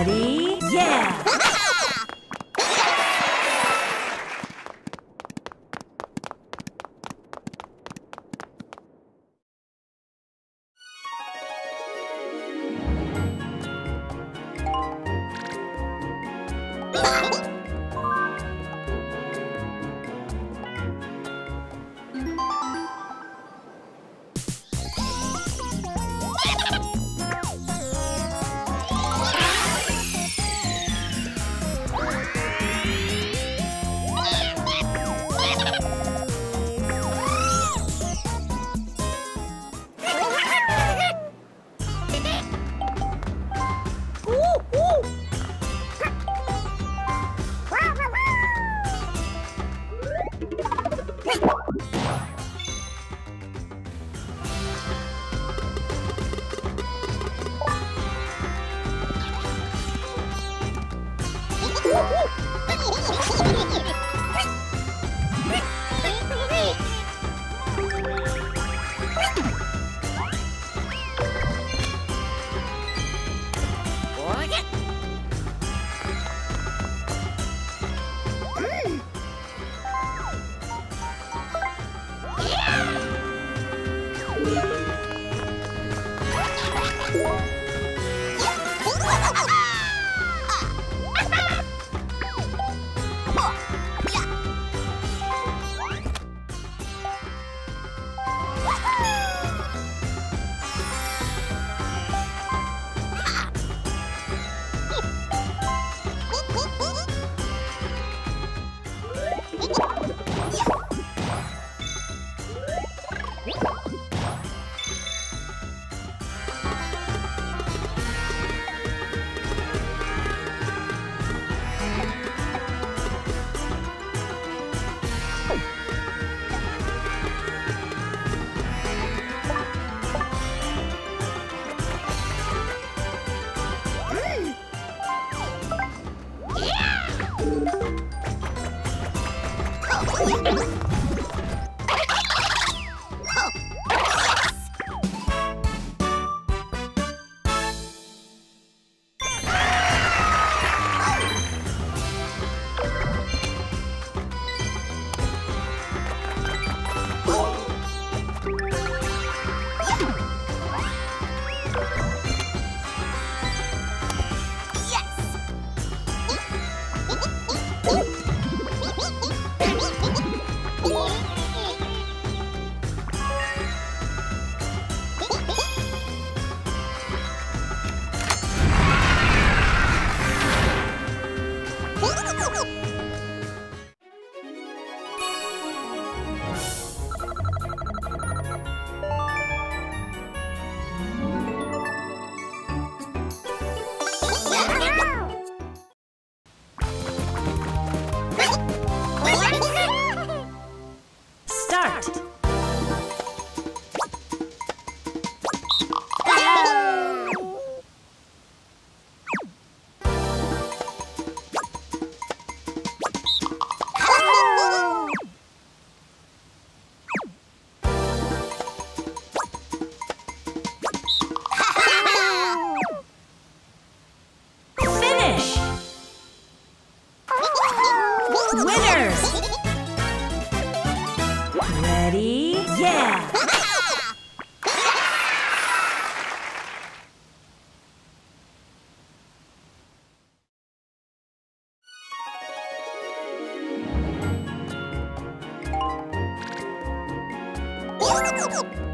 Ready? Yeah. Oh,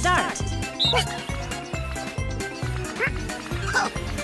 start. Oh.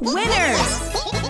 Winners!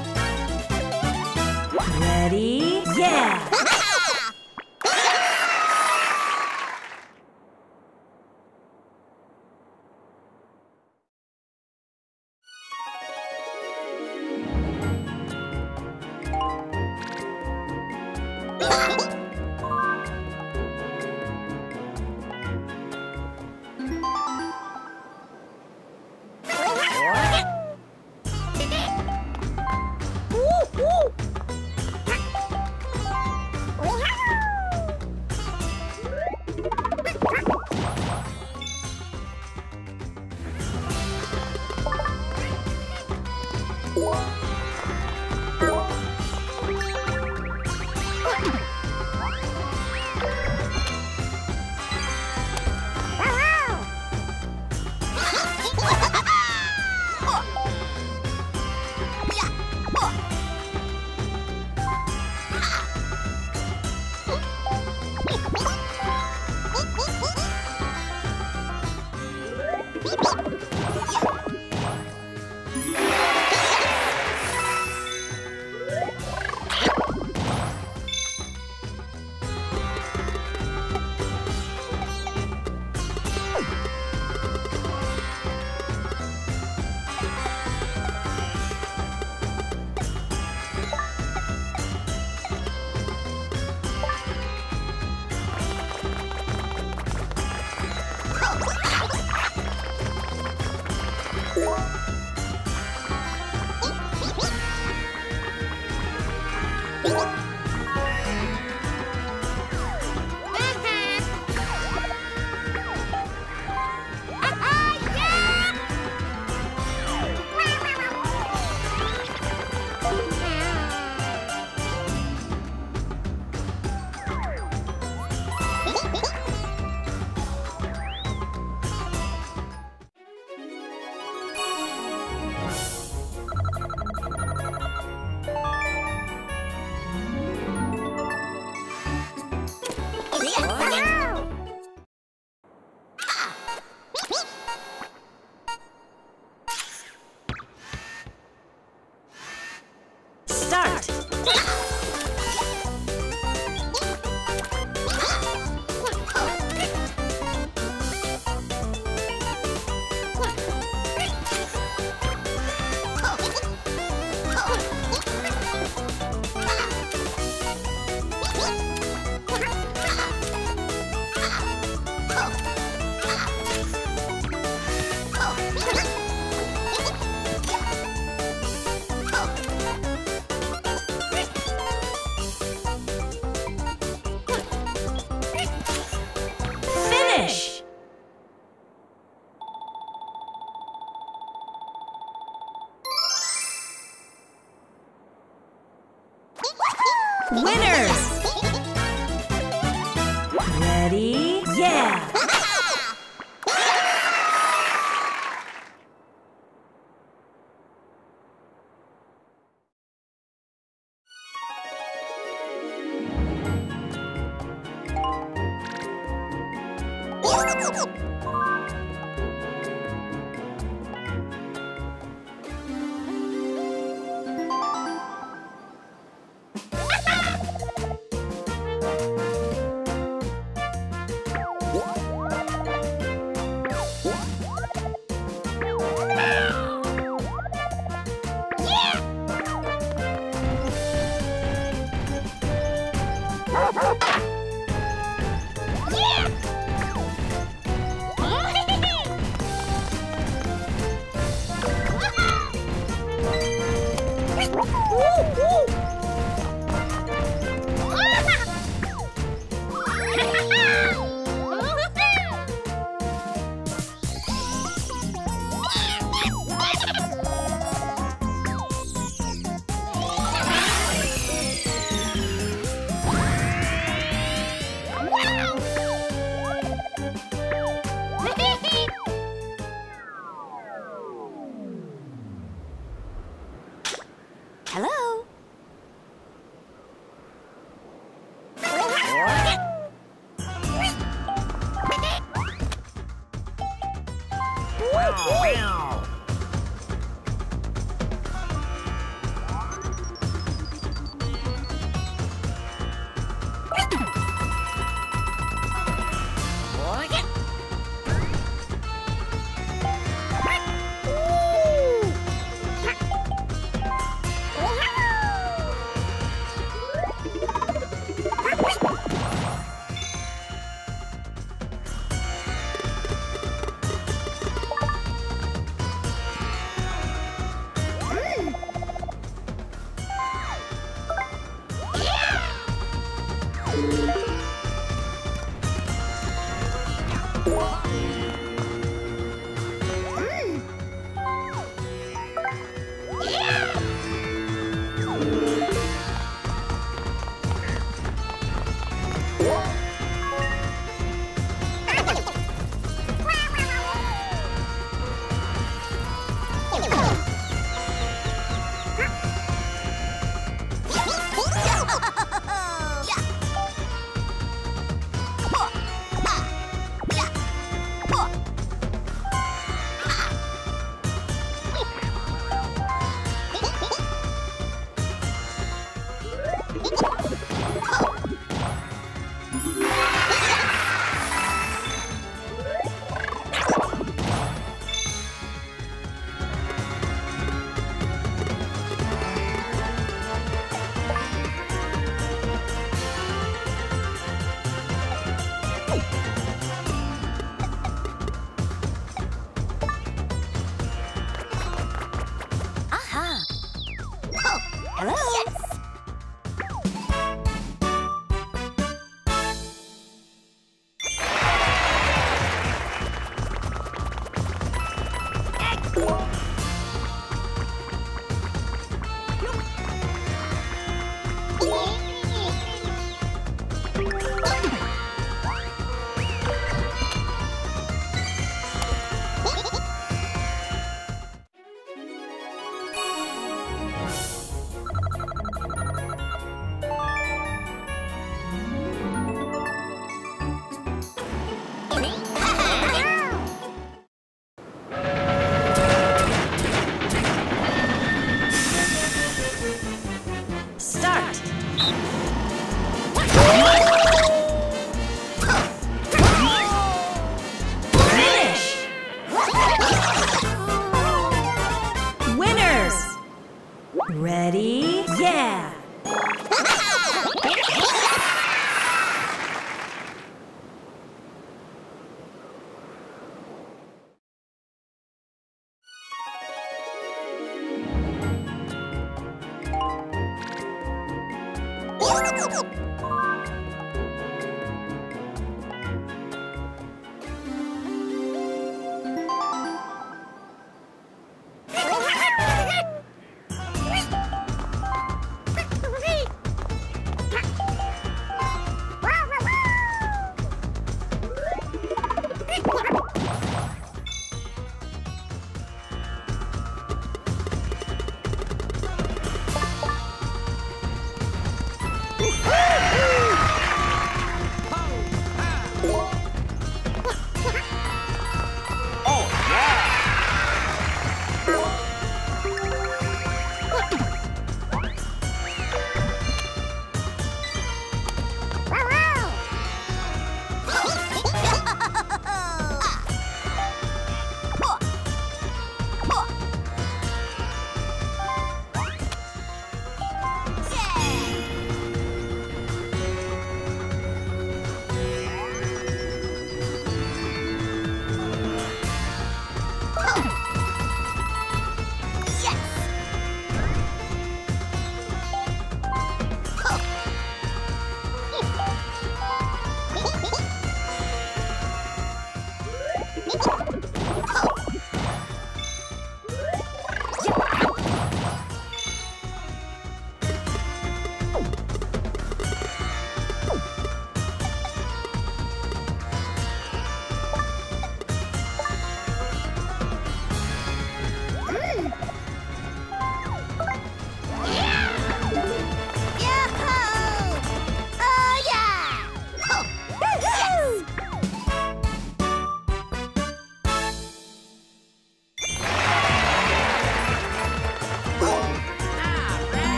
Hello? ハハハ!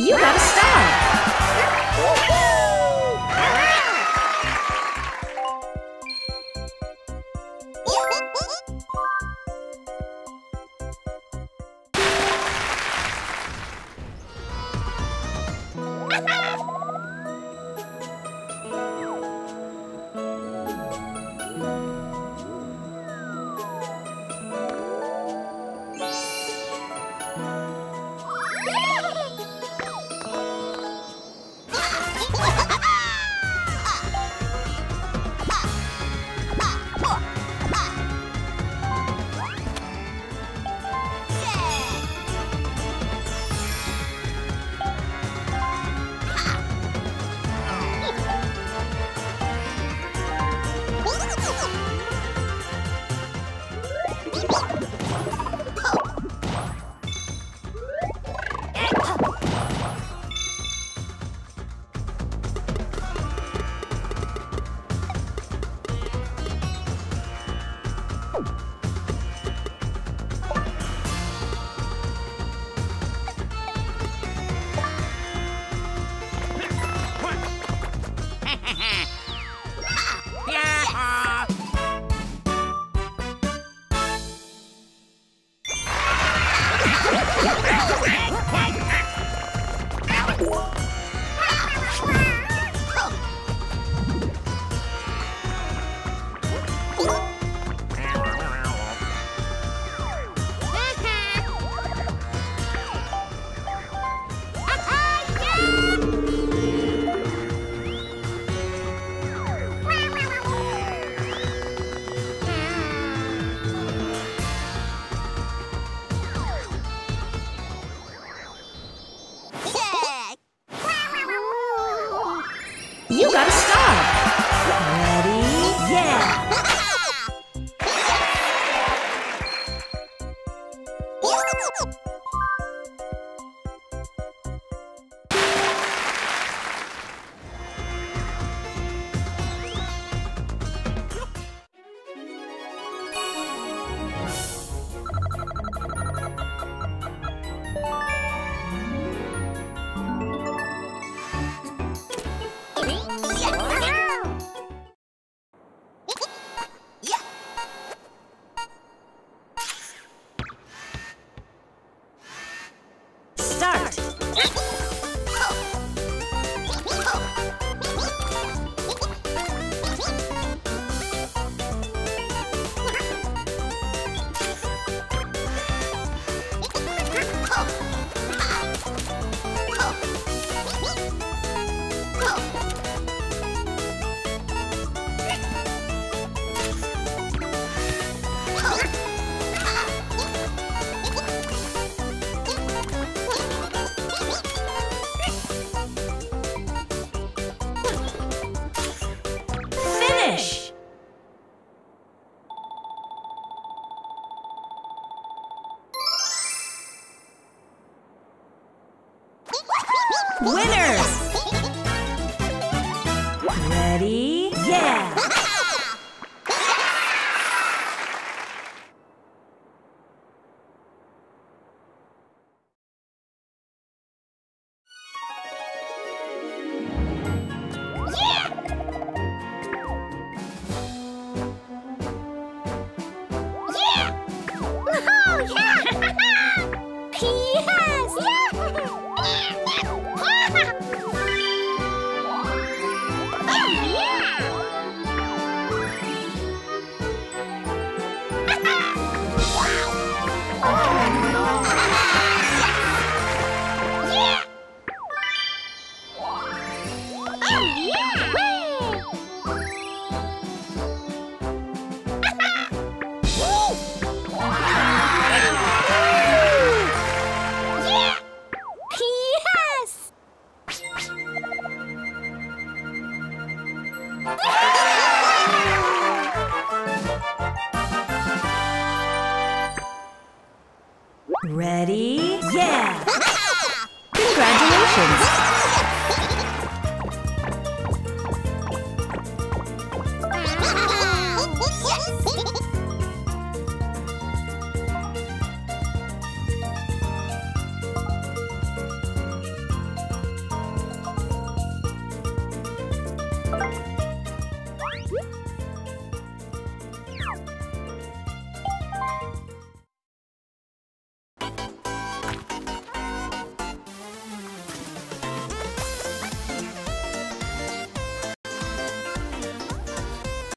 You got a